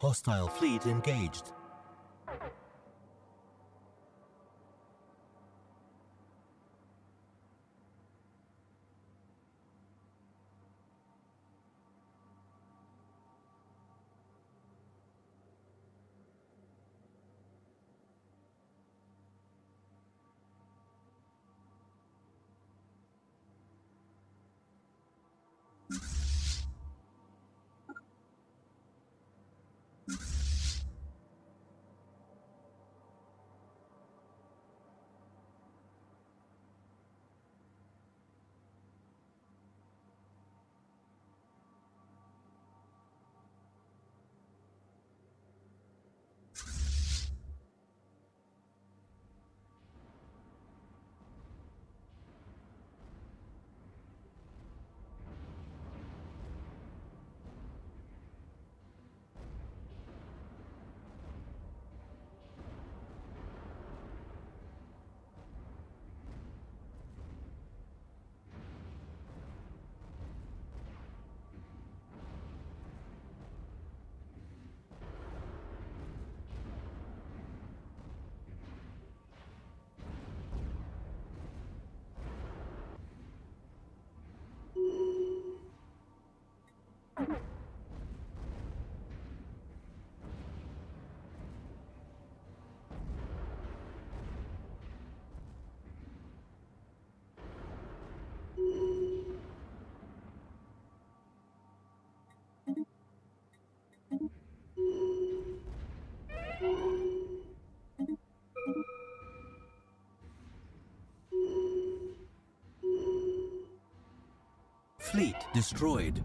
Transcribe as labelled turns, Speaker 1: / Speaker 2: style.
Speaker 1: Hostile fleet engaged. Fleet destroyed.